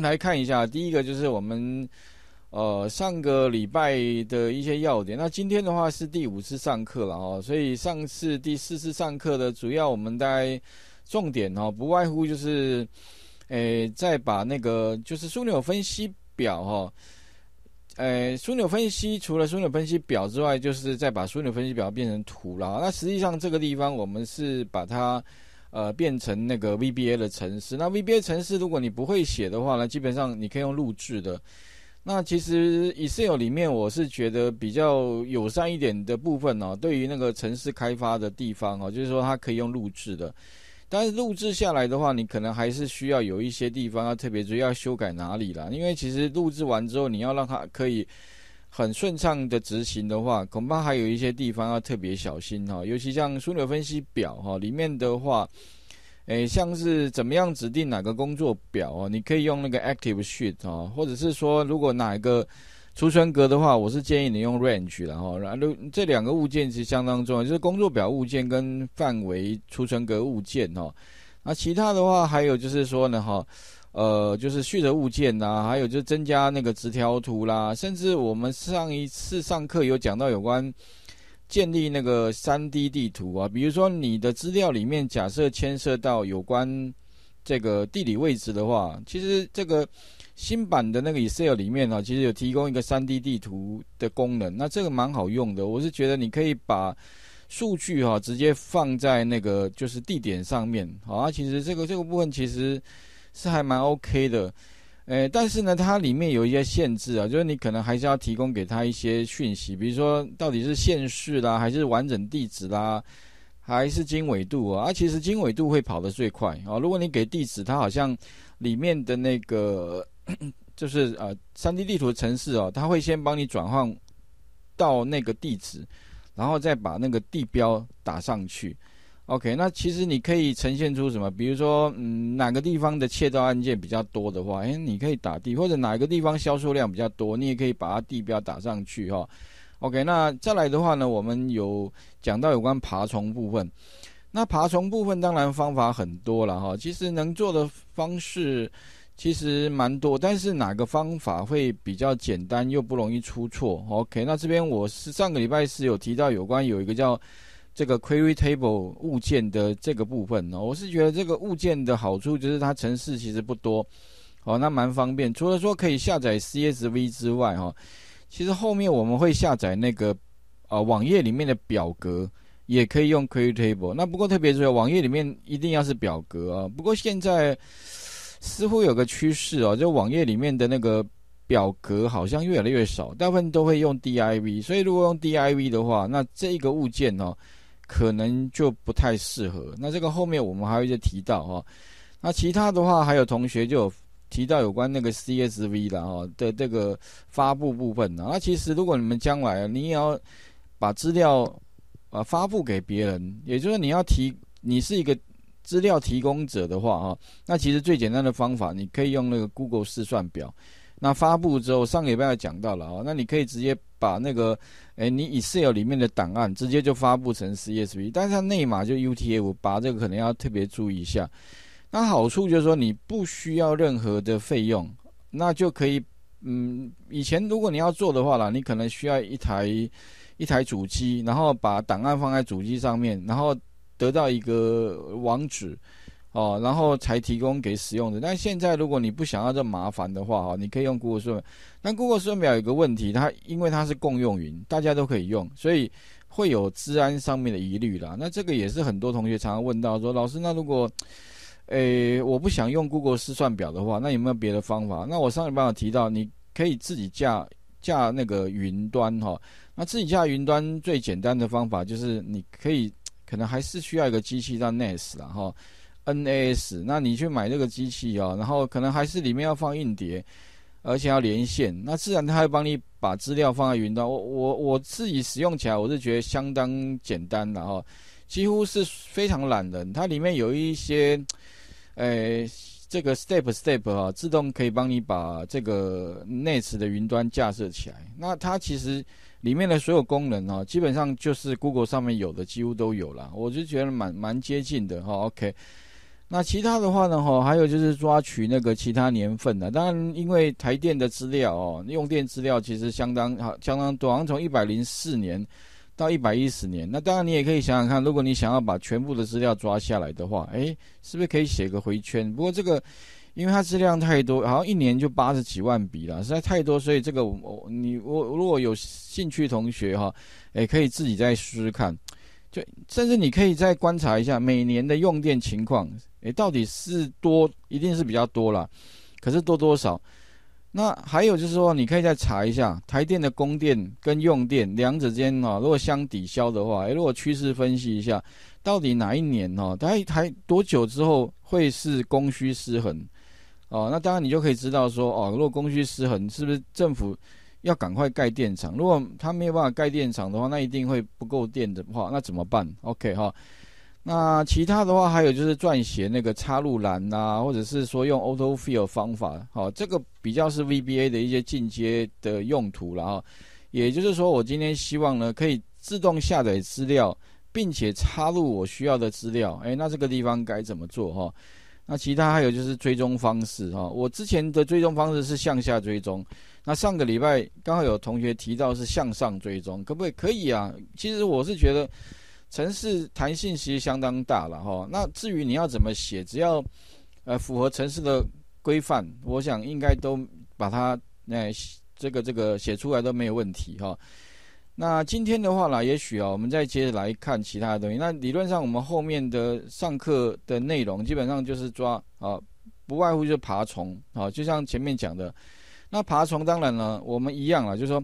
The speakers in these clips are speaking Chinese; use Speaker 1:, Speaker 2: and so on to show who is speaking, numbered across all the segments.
Speaker 1: 来看一下，第一个就是我们呃上个礼拜的一些要点。那今天的话是第五次上课了哦，所以上次第四次上课的主要我们大概重点哦，不外乎就是，诶，再把那个就是枢纽分析表哈，诶，枢纽分析除了枢纽分析表之外，就是再把枢纽分析表变成图了。那实际上这个地方我们是把它。呃，变成那个 VBA 的程式。那 VBA 程式，如果你不会写的话呢，基本上你可以用录制的。那其实 Excel 里面，我是觉得比较友善一点的部分哦，对于那个城市开发的地方哦，就是说它可以用录制的。但是录制下来的话，你可能还是需要有一些地方要特别注意要修改哪里啦。因为其实录制完之后，你要让它可以。很顺畅的执行的话，恐怕还有一些地方要特别小心哈。尤其像枢纽分析表哈里面的话，诶，像是怎么样指定哪个工作表哦，你可以用那个 Active Sheet 啊，或者是说如果哪一个储存格的话，我是建议你用 Range 然后，然后这两个物件其实相当重要，就是工作表物件跟范围储存格物件哈。那其他的话还有就是说呢哈。呃，就是续的物件呐，还有就是增加那个直条图啦，甚至我们上一次上课有讲到有关建立那个三 D 地图啊，比如说你的资料里面假设牵涉到有关这个地理位置的话，其实这个新版的那个 Excel 里面呢，其实有提供一个三 D 地图的功能，那这个蛮好用的，我是觉得你可以把数据哈直接放在那个就是地点上面，好啊，其实这个这个部分其实。是还蛮 OK 的，诶，但是呢，它里面有一些限制啊，就是你可能还是要提供给他一些讯息，比如说到底是县市啦，还是完整地址啦，还是经纬度啊？啊，其实经纬度会跑得最快啊。如果你给地址，它好像里面的那个 就是呃，三 D 地图的城市哦，它会先帮你转换到那个地址，然后再把那个地标打上去。OK，那其实你可以呈现出什么？比如说，嗯，哪个地方的窃盗案件比较多的话，诶，你可以打地，或者哪个地方销售量比较多，你也可以把它地标打上去哈。OK，那再来的话呢，我们有讲到有关爬虫部分。那爬虫部分当然方法很多了哈，其实能做的方式其实蛮多，但是哪个方法会比较简单又不容易出错？OK，那这边我是上个礼拜是有提到有关有一个叫。这个 query table 物件的这个部分呢，我是觉得这个物件的好处就是它程式其实不多，哦，那蛮方便。除了说可以下载 CSV 之外，哈，其实后面我们会下载那个啊网页里面的表格，也可以用 query table。那不过特别注意，网页里面一定要是表格啊。不过现在似乎有个趋势哦，就网页里面的那个表格好像越来越少，大部分都会用 div。所以如果用 div 的话，那这一个物件哦。可能就不太适合。那这个后面我们还会再提到哈。那其他的话，还有同学就有提到有关那个 CSV 的哈的这个发布部分呢。那其实如果你们将来你也要把资料啊发布给别人，也就是你要提你是一个资料提供者的话哈，那其实最简单的方法，你可以用那个 Google 试算表。那发布之后，上个礼拜讲到了啊，那你可以直接把那个，哎，你 Excel 里面的档案直接就发布成 CSV，但是它内码就 UTF，八这个可能要特别注意一下。那好处就是说你不需要任何的费用，那就可以，嗯，以前如果你要做的话啦，你可能需要一台一台主机，然后把档案放在主机上面，然后得到一个网址。哦，然后才提供给使用者。但现在如果你不想要这麻烦的话，哈，你可以用 Google 算。但 Google 算表有个问题，它因为它是共用云，大家都可以用，所以会有治安上面的疑虑啦。那这个也是很多同学常常问到说，老师，那如果，诶，我不想用 Google 试算表的话，那有没有别的方法？那我上一班有提到，你可以自己架架那个云端哈。那自己架云端最简单的方法就是你可以可能还是需要一个机器叫 NAS 啦哈。NAS，那你去买这个机器啊，然后可能还是里面要放硬碟，而且要连线，那自然它会帮你把资料放在云端。我我我自己使用起来，我是觉得相当简单的哈，几乎是非常懒人。它里面有一些，诶，这个 step step 啊，自动可以帮你把这个 NAS 的云端架设起来。那它其实里面的所有功能啊，基本上就是 Google 上面有的几乎都有了，我就觉得蛮蛮接近的哈。OK。那其他的话呢，哈，还有就是抓取那个其他年份的。当然，因为台电的资料哦，用电资料其实相当好，相当多，好像从一百零四年到一百一十年。那当然，你也可以想想看，如果你想要把全部的资料抓下来的话，哎，是不是可以写个回圈？不过这个，因为它资料太多，好像一年就八十几万笔了，实在太多，所以这个我你我如果有兴趣同学哈，哎，可以自己再试试看。就甚至你可以再观察一下每年的用电情况，诶，到底是多，一定是比较多了，可是多多少？那还有就是说，你可以再查一下台电的供电跟用电两者间啊，如果相抵消的话，诶，如果趋势分析一下，到底哪一年哦，大概台多久之后会是供需失衡？哦，那当然你就可以知道说，哦，如果供需失衡，是不是政府？要赶快盖电厂，如果他没有办法盖电厂的话，那一定会不够电的话，那怎么办？OK 哈，那其他的话还有就是撰写那个插入栏呐，或者是说用 Auto Fill 方法，好，这个比较是 VBA 的一些进阶的用途了哈。也就是说，我今天希望呢，可以自动下载资料，并且插入我需要的资料，哎，那这个地方该怎么做哈？那其他还有就是追踪方式哈，我之前的追踪方式是向下追踪。那上个礼拜刚好有同学提到是向上追踪，可不可以？可以啊。其实我是觉得城市弹性其实相当大了哈。那至于你要怎么写，只要呃符合城市的规范，我想应该都把它那这个这个写出来都没有问题哈。那今天的话呢，也许啊，我们再接着来看其他的东西。那理论上我们后面的上课的内容基本上就是抓啊，不外乎就是爬虫啊，就像前面讲的。那爬虫当然了，我们一样啊，就是说，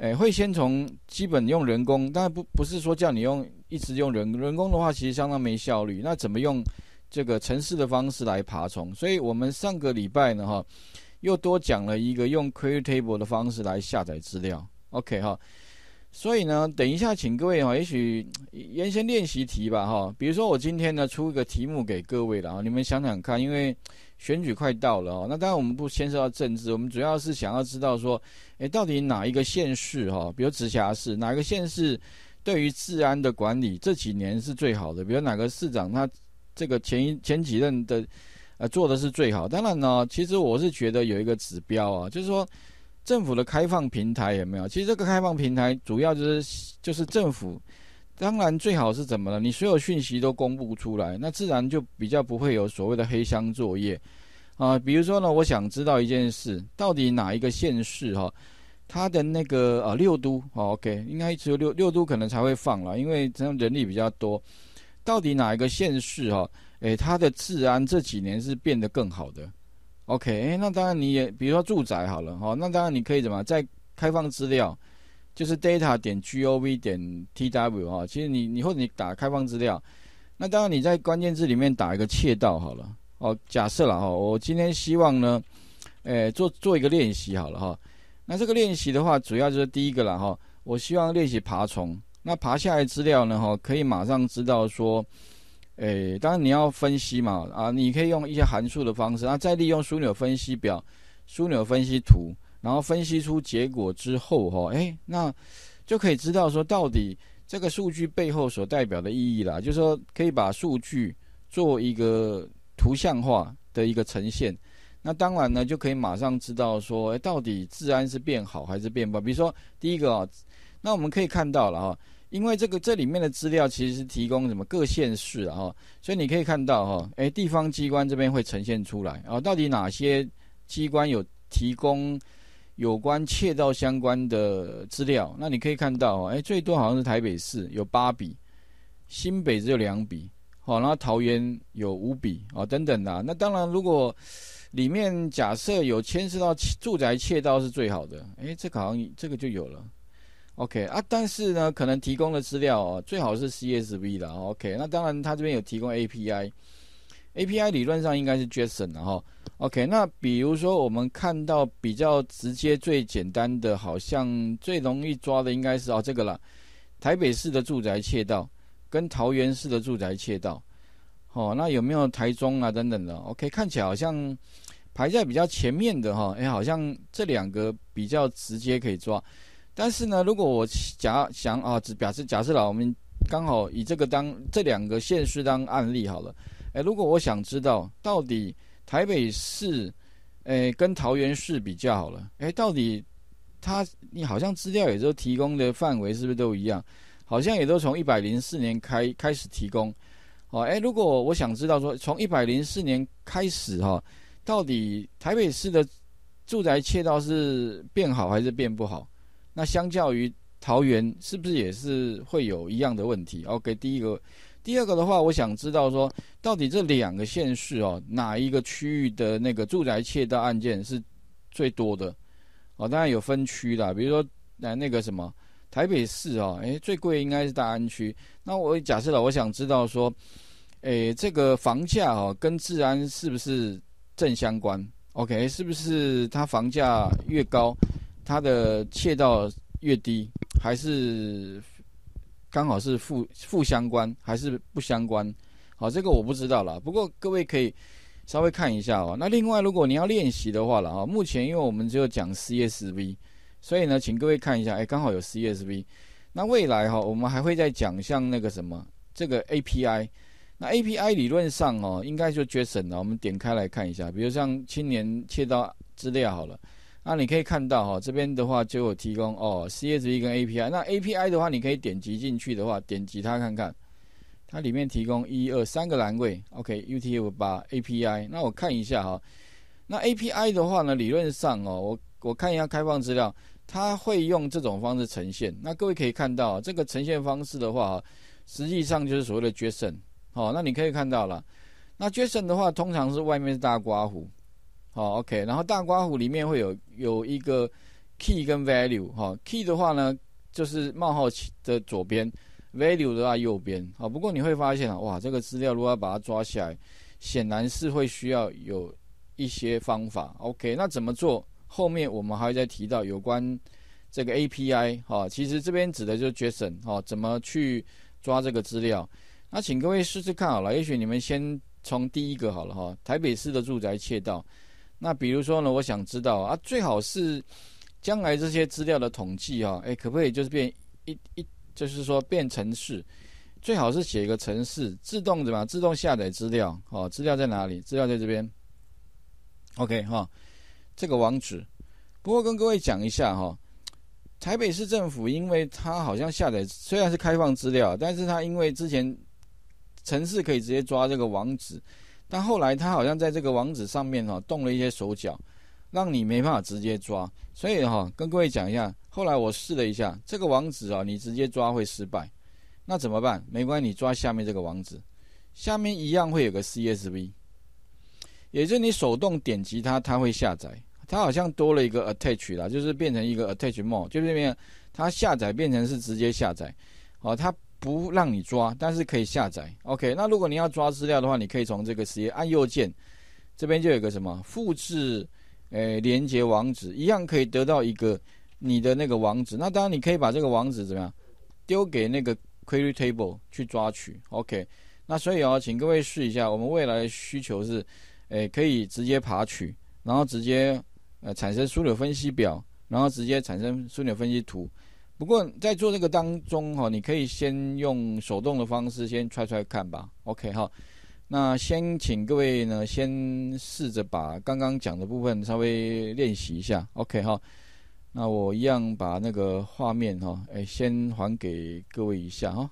Speaker 1: 诶，会先从基本用人工，当然不不是说叫你用一直用人人工的话，其实相当没效率。那怎么用这个城市的方式来爬虫？所以我们上个礼拜呢，哈，又多讲了一个用 Query Table 的方式来下载资料。OK 哈，所以呢，等一下请各位哈，也许原先练习题吧哈，比如说我今天呢出一个题目给各位了啊，你们想想看，因为。选举快到了哦，那当然我们不牵涉到政治，我们主要是想要知道说，诶，到底哪一个县市哈，比如直辖市，哪个县市对于治安的管理这几年是最好的？比如哪个市长他这个前一前几任的呃做的是最好？当然呢，其实我是觉得有一个指标啊，就是说政府的开放平台有没有？其实这个开放平台主要就是就是政府。当然，最好是怎么了？你所有讯息都公布出来，那自然就比较不会有所谓的黑箱作业啊。比如说呢，我想知道一件事，到底哪一个县市哈，它的那个啊六都，OK，应该只有六六都可能才会放了，因为这样人力比较多。到底哪一个县市哈，诶，它的治安这几年是变得更好的？OK，诶，那当然你也比如说住宅好了哈，那当然你可以怎么在开放资料。就是 data 点 gov 点 tw 哈，其实你你或者你打开放资料，那当然你在关键字里面打一个窃盗好了哦。假设了哈，我今天希望呢，诶做做一个练习好了哈。那这个练习的话，主要就是第一个了哈，我希望练习爬虫。那爬下来资料呢哈，可以马上知道说，诶，当然你要分析嘛啊，你可以用一些函数的方式，那再利用枢纽分析表、枢纽分析图。然后分析出结果之后，哈，哎，那就可以知道说到底这个数据背后所代表的意义啦。就是说，可以把数据做一个图像化的一个呈现。那当然呢，就可以马上知道说，哎，到底治安是变好还是变不好。比如说第一个啊，那我们可以看到了哈，因为这个这里面的资料其实是提供什么各县市啊，所以你可以看到哈，哎，地方机关这边会呈现出来啊，到底哪些机关有提供。有关窃盗相关的资料，那你可以看到，哎，最多好像是台北市有八笔，新北只有两笔，好，然后桃园有五笔，哦，等等的。那当然，如果里面假设有牵涉到住宅窃盗是最好的，哎，这个好像这个就有了，OK 啊。但是呢，可能提供的资料哦，最好是 CSV 的，OK。那当然，他这边有提供 API A P I 理论上应该是 JSON 的哈。OK，那比如说我们看到比较直接、最简单的，好像最容易抓的应该是哦这个了，台北市的住宅窃盗跟桃园市的住宅窃盗，哦，那有没有台中啊等等的？OK，看起来好像排在比较前面的哈，哎，好像这两个比较直接可以抓。但是呢，如果我假想啊，只表示假设了，我们刚好以这个当这两个县市当案例好了。哎，如果我想知道到底台北市，哎，跟桃园市比较好了，哎，到底它你好像资料也都提供的范围是不是都一样？好像也都从一百零四年开开始提供，哦，哎，如果我想知道说从一百零四年开始哈，到底台北市的住宅窃盗是变好还是变不好？那相较于桃园是不是也是会有一样的问题？OK，第一个，第二个的话，我想知道说，到底这两个县市哦，哪一个区域的那个住宅窃盗案件是最多的？哦，当然有分区啦，比如说那那个什么台北市哦，诶，最贵应该是大安区。那我假设了，我想知道说，诶，这个房价哦跟治安是不是正相关？OK，是不是它房价越高，它的窃盗？越低还是刚好是负负相关还是不相关？好，这个我不知道了。不过各位可以稍微看一下哦。那另外，如果你要练习的话了啊，目前因为我们只有讲 CSV，所以呢，请各位看一下，哎，刚好有 CSV。那未来哈，我们还会再讲像那个什么这个 API。那 API 理论上哦，应该就 JSON 了。我们点开来看一下，比如像青年切到资料好了。那你可以看到哈，这边的话就有提供哦，CSV 跟 API。那 API 的话，你可以点击进去的话，点击它看看，它里面提供一二三个栏位。OK，UTF 八 API。那我看一下哈，那 API 的话呢，理论上哦，我我看一下开放资料，它会用这种方式呈现。那各位可以看到，这个呈现方式的话，实际上就是所谓的 JSON。好，那你可以看到了，那 JSON 的话，通常是外面是大刮胡。好，OK，然后大刮胡里面会有有一个 key 跟 value，哈，key 的话呢就是冒号的左边，value 的话右边，好，不过你会发现啊，哇，这个资料如果要把它抓起来，显然是会需要有一些方法，OK，那怎么做？后面我们还会再提到有关这个 API，哈，其实这边指的就是 JSON，哈，怎么去抓这个资料？那请各位试试看好了，也许你们先从第一个好了哈，台北市的住宅窃盗。那比如说呢，我想知道啊，最好是将来这些资料的统计啊，哎，可不可以就是变一一，就是说变程式，最好是写一个程式，自动怎么自动下载资料？哦，资料在哪里？资料在这边。OK 哈，这个网址。不过跟各位讲一下哈，台北市政府因为它好像下载虽然是开放资料，但是它因为之前城市可以直接抓这个网址。但后来他好像在这个网址上面哈动了一些手脚，让你没办法直接抓。所以哈跟各位讲一下，后来我试了一下这个网址啊，你直接抓会失败。那怎么办？没关系，你抓下面这个网址，下面一样会有个 CSV，也就是你手动点击它，它会下载。它好像多了一个 Attach 啦，就是变成一个 Attach More，就这边它下载变成是直接下载。好，它。不让你抓，但是可以下载。OK，那如果你要抓资料的话，你可以从这个直接按右键，这边就有个什么复制，诶，连接网址，一样可以得到一个你的那个网址。那当然你可以把这个网址怎么样丢给那个 query table 去抓取。OK，那所以哦，请各位试一下，我们未来的需求是，诶，可以直接爬取，然后直接呃产生枢纽分析表，然后直接产生枢纽分析图。不过在做这个当中哈，你可以先用手动的方式先踹踹看吧。OK 哈，那先请各位呢先试着把刚刚讲的部分稍微练习一下。OK 哈，那我一样把那个画面哈，哎，先还给各位一下哈。